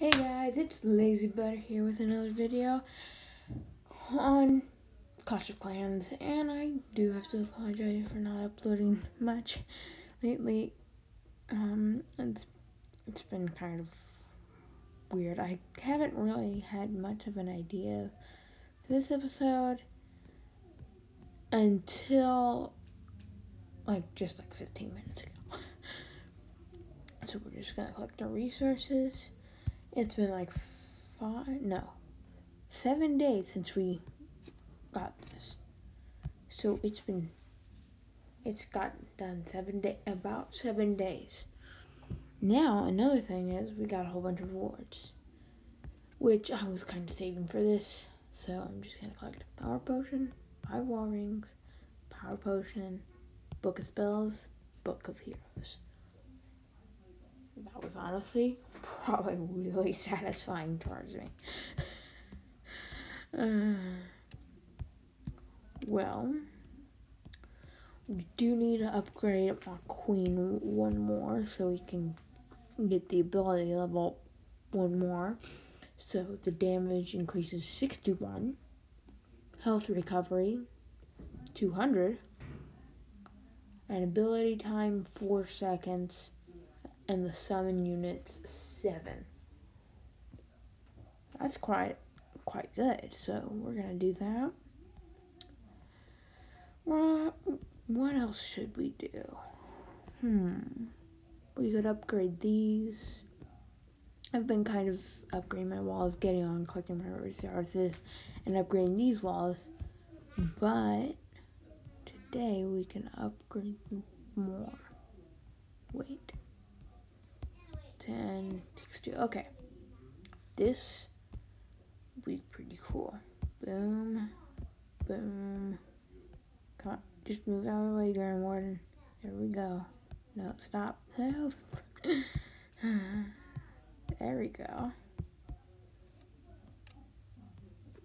Hey guys, it's Lazy Butter here with another video on Clash of Clans, and I do have to apologize for not uploading much lately. Um, it's it's been kind of weird. I haven't really had much of an idea for this episode until like just like 15 minutes ago. so we're just gonna collect our resources it's been like five, no, seven days since we got this. So it's been, it's got done seven day, about seven days. Now another thing is we got a whole bunch of rewards, which I was kind of saving for this. So I'm just gonna collect power potion, five wall rings, power potion, book of spells, book of heroes that was honestly probably really satisfying towards me. uh, well, we do need to upgrade our queen one more so we can get the ability level one more. So the damage increases 61, health recovery 200, and ability time 4 seconds and the summon units seven. That's quite quite good. So we're gonna do that. Well, what else should we do? Hmm. We could upgrade these. I've been kind of upgrading my walls, getting on collecting my resources, and upgrading these walls. But today we can upgrade more. Wait. 10, takes two. Okay. This would be pretty cool. Boom. Boom. Come on. Just move out of the way, Grand Warden. There we go. No, stop. there we go.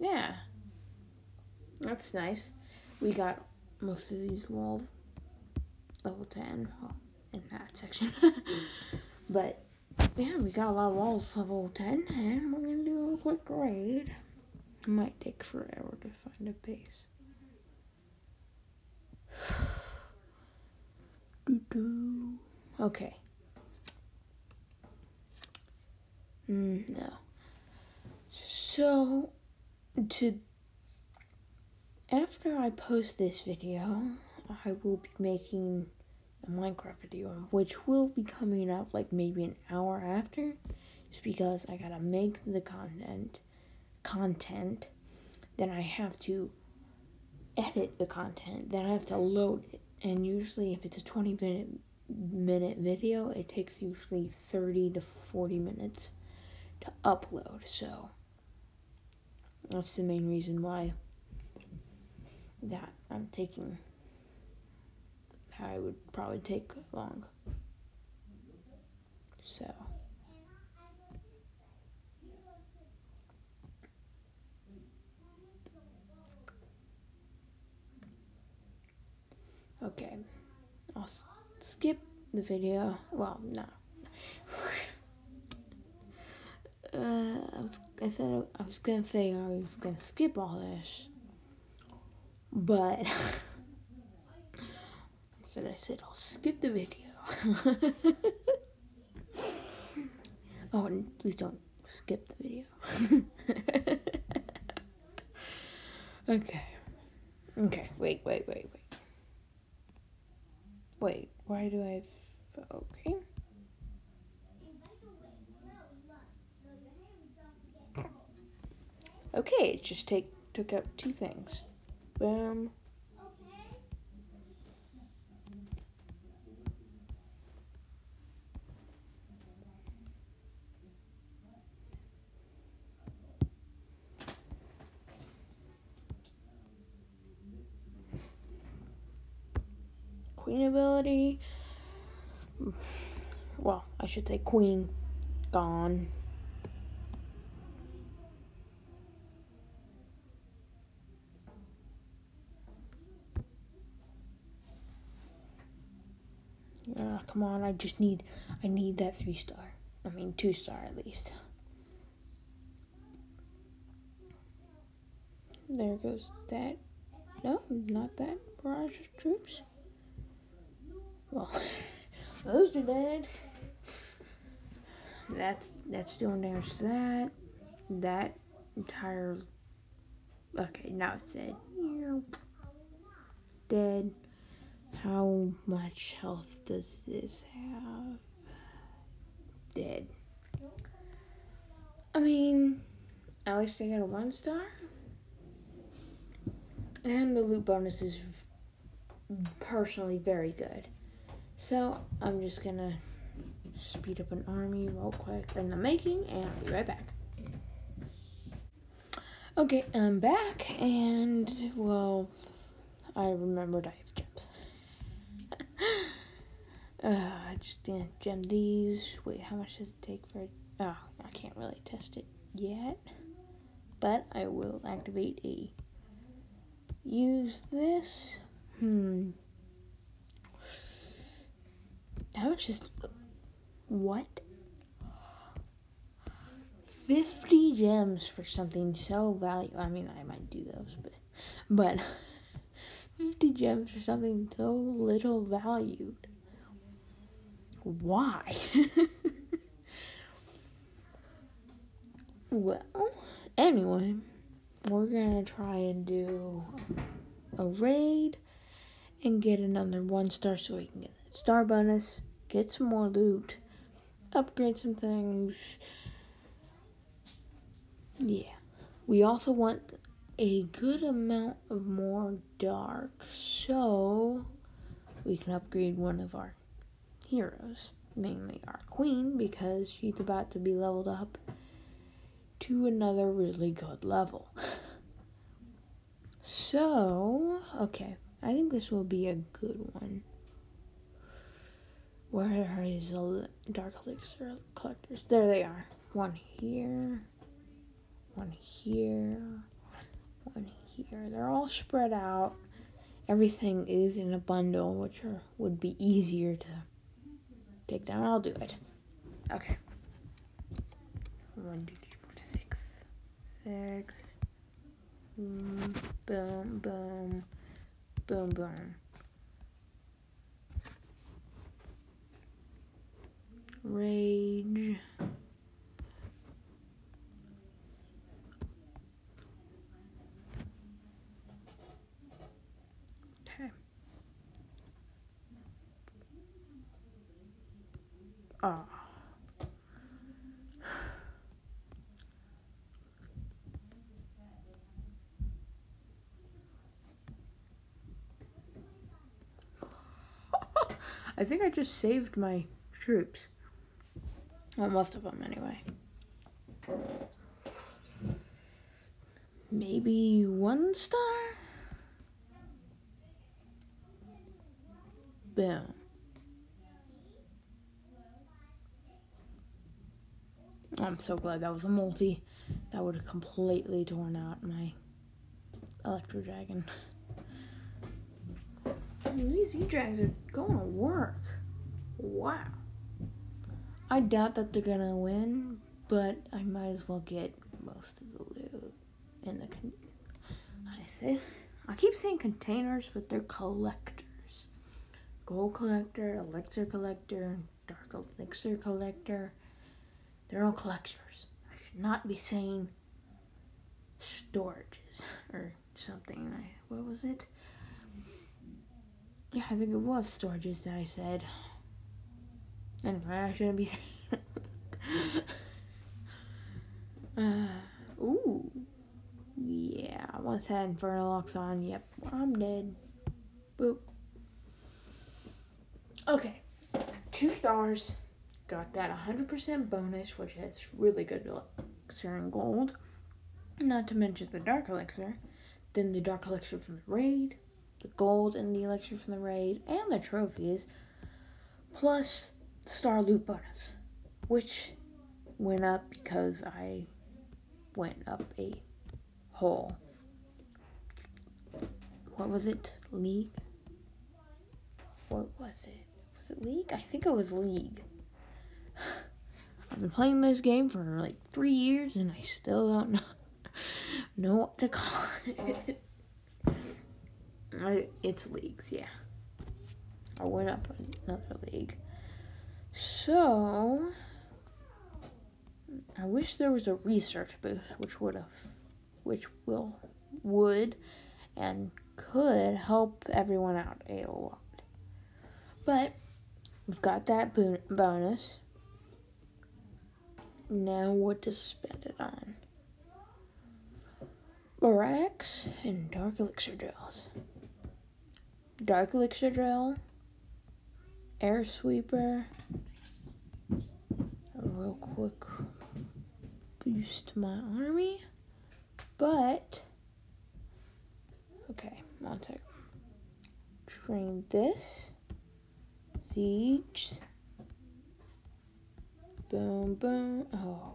Yeah. That's nice. We got most of these walls level 10 well, in that section. but yeah, we got a lot of walls level 10, and we're gonna do a quick raid. It might take forever to find a base. okay. Mm, no. So, to after I post this video, I will be making a Minecraft video, which will be coming out like maybe an hour after, just because I gotta make the content, content, then I have to edit the content, then I have to load it, and usually if it's a 20 minute minute video, it takes usually 30 to 40 minutes to upload, so that's the main reason why that I'm taking I would probably take long. So. Okay, I'll skip the video. Well, no. uh, I, was, I said I was gonna say I was gonna skip all this, but. and I said, I'll skip the video. oh, and please don't skip the video. okay. Okay, wait, wait, wait, wait. Wait, why do I... Okay. Okay, it just take took out two things. Boom. queen ability. Well, I should say queen gone. Uh, come on, I just need I need that three star. I mean two star at least. There goes that. No, not that barrage of troops. Well, oh. those are dead. That's that's doing damage to that. That entire. Okay, now it's dead. Dead. How much health does this have? Dead. I mean, at least I got a one star. And the loot bonus is personally very good. So I'm just gonna speed up an army real quick in the making and I'll be right back. Okay, I'm back and well, I remembered I have gems. uh, I just didn't gem these. Wait, how much does it take for? Oh, I can't really test it yet, but I will activate a. Use this. Hmm. How was just. what? 50 gems for something so valuable. I mean, I might do those, but but 50 gems for something so little valued. Why? well, anyway, we're to try and do a raid and get another one star so we can get star bonus, get some more loot, upgrade some things. Yeah. We also want a good amount of more dark so we can upgrade one of our heroes, mainly our queen, because she's about to be leveled up to another really good level. So, okay, I think this will be a good one. Where is the dark elixir collectors? There they are. One here, one here, one here. They're all spread out. Everything is in a bundle, which are, would be easier to take down. I'll do it. Okay. One, two, three, four, six, six. Mm, boom, boom, boom, boom, Rage. Okay. Ah. I think I just saved my troops. Well, most of them anyway. Maybe one star? Boom. I'm so glad that was a multi. That would have completely torn out my Electro Dragon. These E-Drags are going to work. Wow. I doubt that they're gonna win, but I might as well get most of the loot in the. Con- I say, I keep saying containers, but they're collectors. Gold collector, elixir collector, dark elixir collector. They're all collectors. I should not be saying storages or something. I, what was it? Yeah, I think it was storages that I said. Anyway, I shouldn't be uh, ooh. Yeah, once had Locks on, yep, I'm dead. Boop. Okay, two stars. Got that 100% bonus, which is really good elixir and gold. Not to mention the Dark Elixir. Then the Dark Elixir from the raid, the gold and the elixir from the raid, and the trophies. Plus star loot bonus, which went up because I went up a hole. What was it? League? What was it? Was it League? I think it was League. I've been playing this game for like three years and I still don't know. know what to call it. I- it's leagues, yeah. I went up another league. So, I wish there was a research booth, which would have, which will, would, and could help everyone out a lot. But we've got that bo- bonus. Now, what to spend it on? Borax and Dark Elixir Drills. Dark Elixir Drill, Air Sweeper, a real quick boost my army, but okay, one. Train this, siege, boom, boom. Oh,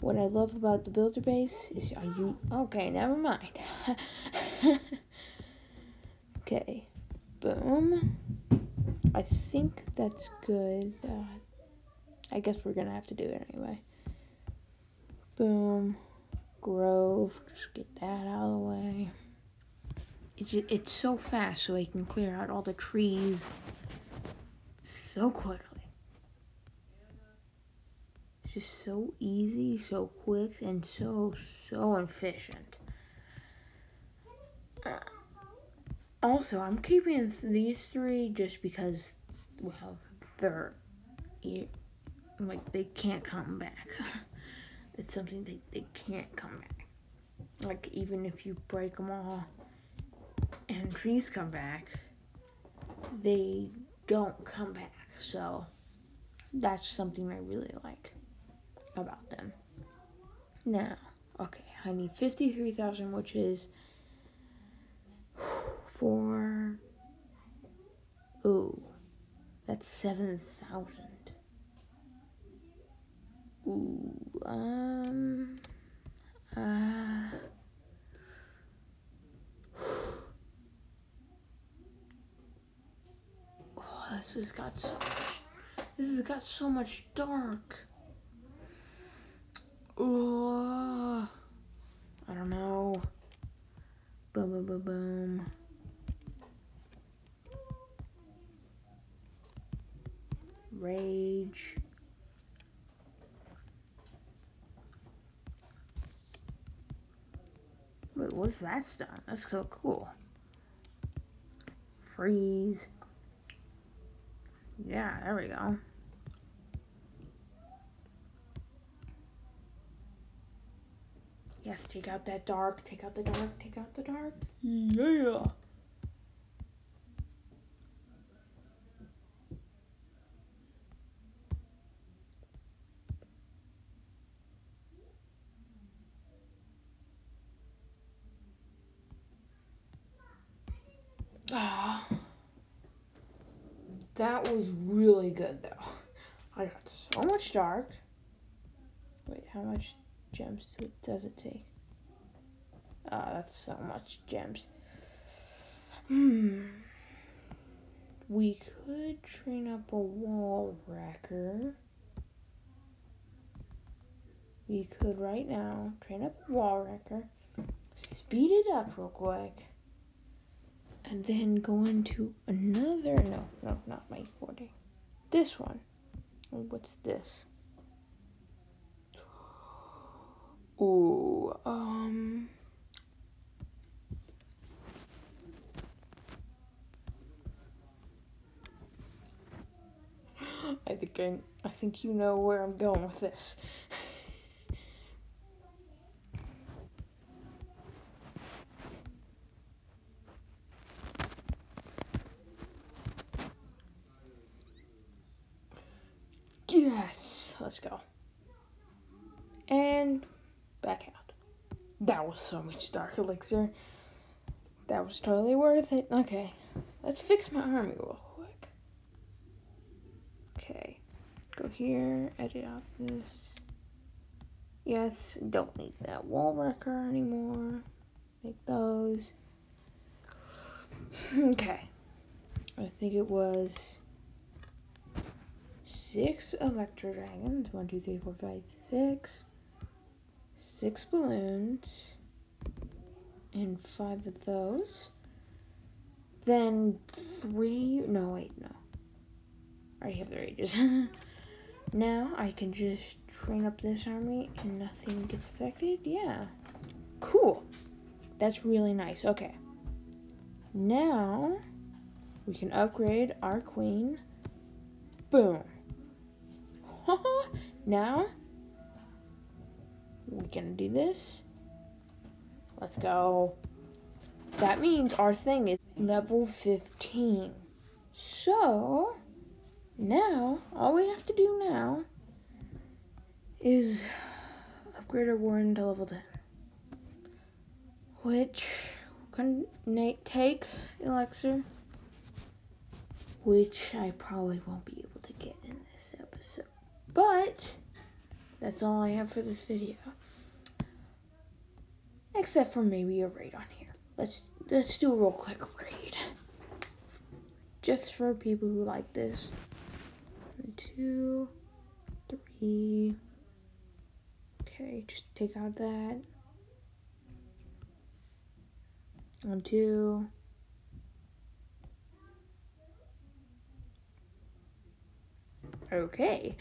what I love about the builder base is are you okay? Never mind. okay, boom. I think that's good. Uh, I guess we're gonna have to do it anyway. Boom, Grove. Just get that out of the way. It's it's so fast, so I can clear out all the trees so quickly. It's just so easy, so quick, and so so efficient. Uh, also, I'm keeping these three just because, well, they're like they can't come back. it's something they they can't come back. Like even if you break them all, and trees come back, they don't come back. So that's something I really like about them. Now, okay, I need fifty-three thousand, which is for. Ooh, that's seven thousand. Ooh, um, uh. Oh, this has got so much. This has got so much dark. Oh, I don't know. Boom, boom, boom, boom. Rage. Wait, what's that stuff? That's so cool. Freeze. Yeah, there we go. Yes, take out that dark, take out the dark, take out the dark. Yeah. Ah. That was really good though. I got so much dark. Wait, how much gems does it take? Ah, that's so much gems. Hmm. We could train up a wall wrecker. We could right now train up a wall wrecker, speed it up real quick, and then go into another. No, no, not my 40. This one. Oh, What's this? Ooh, um. I think I, I think you know where I'm going with this. Yes, let's go. And back out. That was so much dark elixir. That was totally worth it. Okay, let's fix my army real quick. Okay, go here, edit out this. Yes, don't need that wall wrecker anymore. Make those. Okay, I think it was six Electro Dragons. One, two, three, four, five, six. six balloons and five of those. Then three, no, wait, no. I already have the rages. now I can just train up this army and nothing gets affected. Yeah. Cool. That's really nice. Okay. Now we can upgrade our queen. Boom. now we can do this. Let's go. That means our thing is level 15. So, now, all we have to do now is upgrade our warden to level 10. Which takes elixir. Which I probably won't be able to get in this episode. But, that's all I have for this video. Except for maybe a raid on here. Let's let's do a real quick raid. Just for people who like this. One, two, three. Okay, just take out that. One, two. Okay.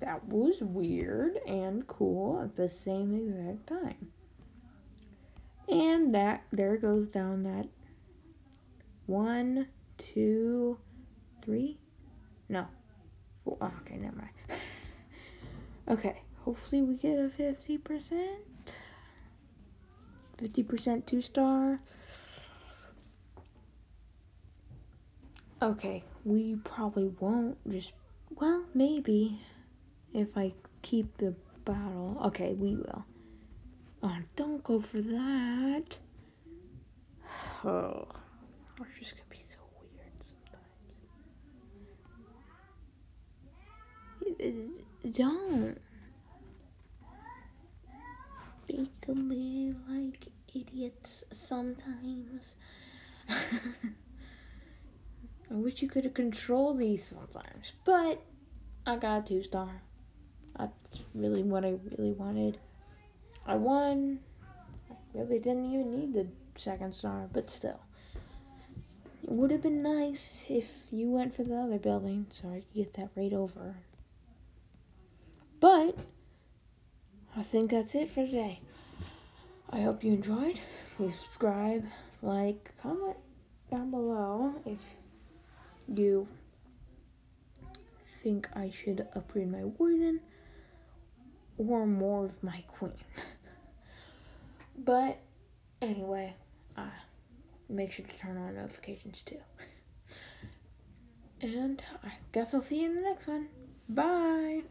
that was weird and cool at the same exact time. And that there goes down that one, two, three. No. Four. Okay, never mind. okay, hopefully we get a 50%. 50% two star. Okay, we probably won't just, well, maybe if I keep the battle. Okay, we will. Oh, don't go for that. Oh, it's just gonna be so weird sometimes. Uh, don't. Make me like idiots sometimes. I wish you could control these sometimes, but I got two star. That's really what I really wanted. I won. I really didn't even need the second star, but still. It would have been nice if you went for the other building so I could get that right over. But, I think that's it for today. I hope you enjoyed. Please subscribe, like, comment down below if you think I should upgrade my warden or more of my queen. but anyway, uh, make sure to turn on notifications too. And I guess I'll see you in the next one. Bye.